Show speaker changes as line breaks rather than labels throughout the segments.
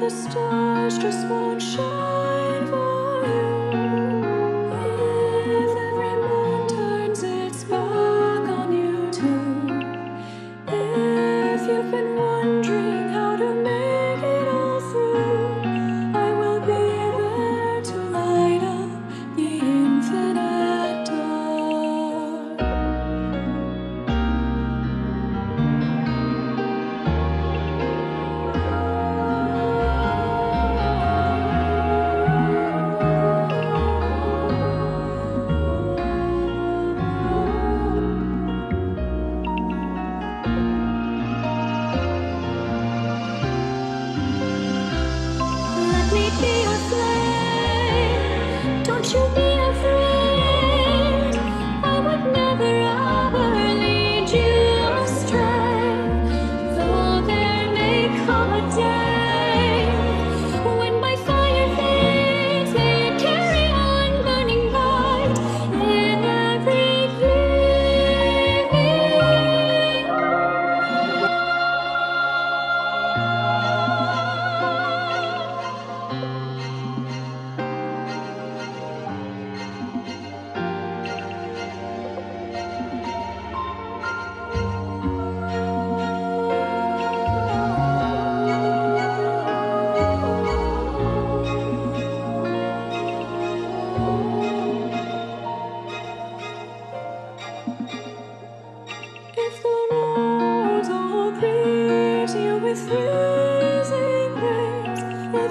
the stars just won't shine.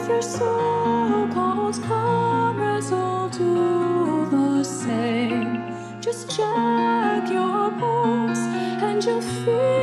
if your soul calls, comrades all do the same. Just check your pulse and you'll feel.